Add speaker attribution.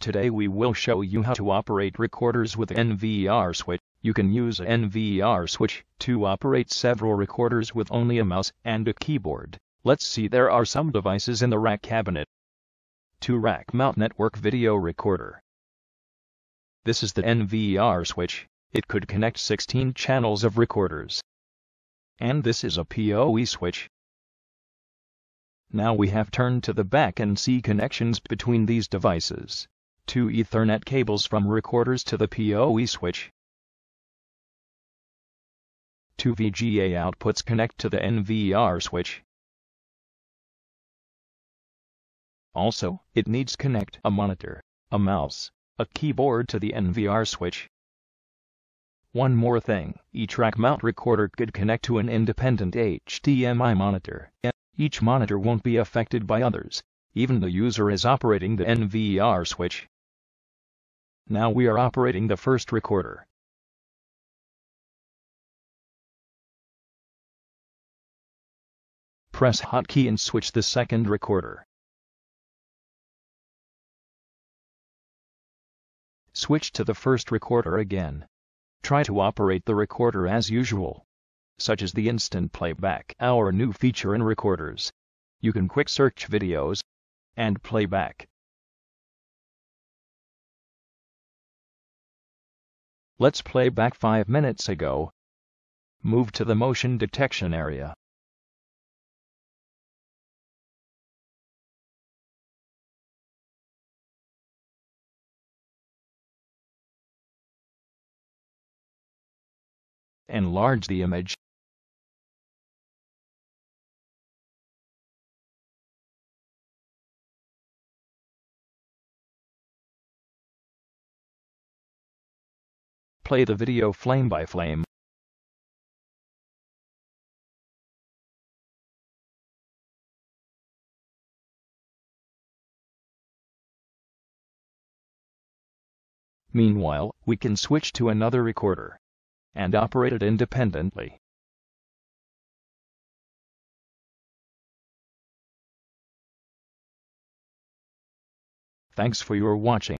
Speaker 1: Today we will show you how to operate recorders with NVR switch. You can use NVR switch to operate several recorders with only a mouse and a keyboard. Let's see there are some devices in the rack cabinet. 2 rack mount network video recorder. This is the NVR switch. It could connect 16 channels of recorders. And this is a PoE switch. Now we have turned to the back and see connections between these devices. Two Ethernet cables from recorders to the PoE switch. Two VGA outputs connect to the NVR switch. Also, it needs connect a monitor, a mouse, a keyboard to the NVR switch. One more thing, E-Track mount recorder could connect to an independent HDMI monitor. Each monitor won't be affected by others, even the user is operating the NVR switch. Now we are operating the first recorder. Press hotkey and switch the second recorder. Switch to the first recorder again. Try to operate the recorder as usual, such as the instant playback, our new feature in recorders. You can quick search videos and playback. Let's play back 5 minutes ago. Move to the motion detection area. enlarge the image. Play the video flame by flame. Meanwhile, we can switch to another recorder and operate it independently. Thanks for your watching.